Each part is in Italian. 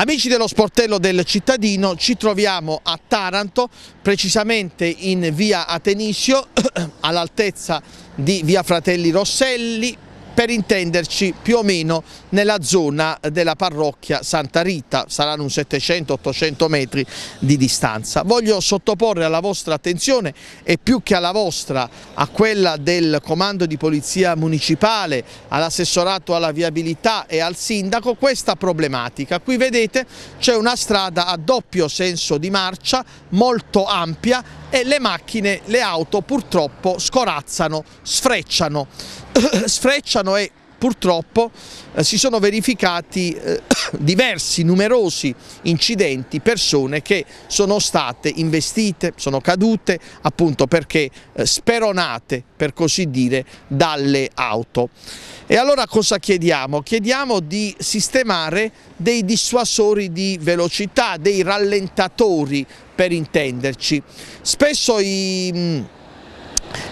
Amici dello sportello del cittadino, ci troviamo a Taranto, precisamente in via Atenisio, all'altezza di via Fratelli Rosselli, per intenderci più o meno nella zona della parrocchia Santa Rita, saranno un 700-800 metri di distanza. Voglio sottoporre alla vostra attenzione e più che alla vostra, a quella del comando di polizia municipale, all'assessorato alla viabilità e al sindaco questa problematica. Qui vedete c'è una strada a doppio senso di marcia molto ampia e le macchine, le auto purtroppo scorazzano, sfrecciano, sfrecciano e purtroppo eh, si sono verificati eh, diversi, numerosi incidenti, persone che sono state investite, sono cadute appunto perché eh, speronate per così dire dalle auto. E allora cosa chiediamo? Chiediamo di sistemare dei dissuasori di velocità, dei rallentatori per intenderci. Spesso i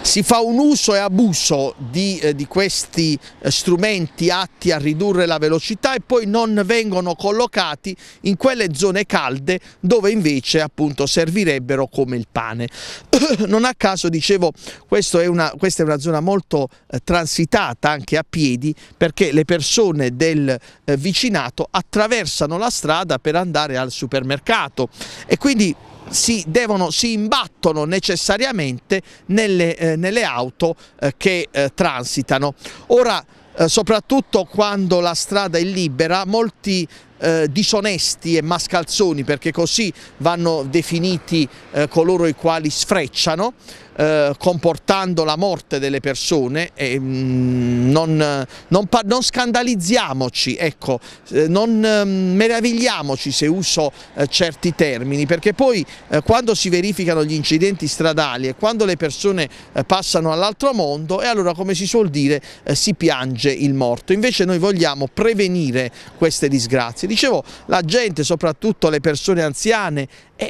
si fa un uso e abuso di, eh, di questi eh, strumenti atti a ridurre la velocità e poi non vengono collocati in quelle zone calde dove invece appunto servirebbero come il pane. non a caso dicevo è una, questa è una zona molto eh, transitata anche a piedi perché le persone del vicinato attraversano la strada per andare al supermercato e quindi si, devono, si imbattono necessariamente nelle, eh, nelle auto eh, che eh, transitano. Ora, eh, soprattutto quando la strada è libera, molti eh, disonesti e mascalzoni, perché così vanno definiti eh, coloro i quali sfrecciano, eh, comportando la morte delle persone e mm, non, non, non, scandalizziamoci, ecco, eh, non eh, meravigliamoci se uso eh, certi termini perché poi eh, quando si verificano gli incidenti stradali e quando le persone passano all'altro mondo e allora come si suol dire si piange il morto, invece noi vogliamo prevenire queste disgrazie. Dicevo la gente, soprattutto le persone anziane,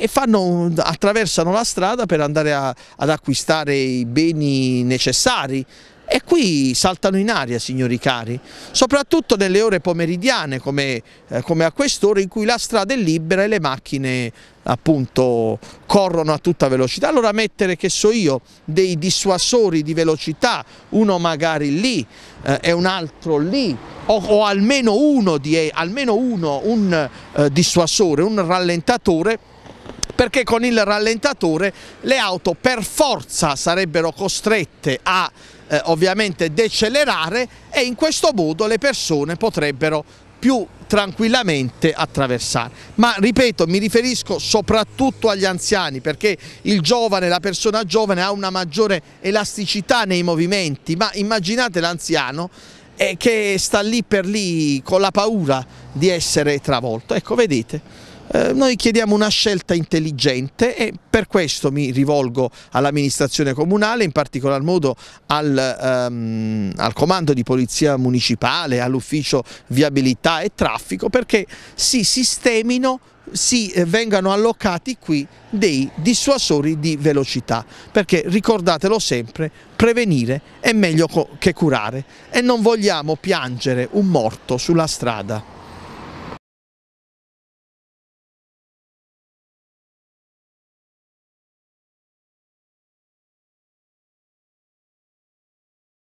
fanno, attraversano la strada per andare a, ad acquistare i beni necessari. E qui saltano in aria signori cari, soprattutto nelle ore pomeridiane come, eh, come a quest'ora in cui la strada è libera e le macchine appunto corrono a tutta velocità, allora mettere che so io dei dissuasori di velocità, uno magari lì eh, e un altro lì o, o almeno uno, di, almeno uno un eh, dissuasore, un rallentatore perché con il rallentatore le auto per forza sarebbero costrette a eh, ovviamente decelerare e in questo modo le persone potrebbero più tranquillamente attraversare. Ma ripeto, mi riferisco soprattutto agli anziani perché il giovane, la persona giovane ha una maggiore elasticità nei movimenti, ma immaginate l'anziano che sta lì per lì con la paura di essere travolto. Ecco, vedete, eh, noi chiediamo una scelta intelligente e per questo mi rivolgo all'amministrazione comunale, in particolar modo al, um, al comando di polizia municipale, all'ufficio viabilità e traffico perché si sistemino si eh, vengano allocati qui dei dissuasori di velocità. Perché ricordatelo sempre prevenire è meglio che curare. E non vogliamo piangere un morto sulla strada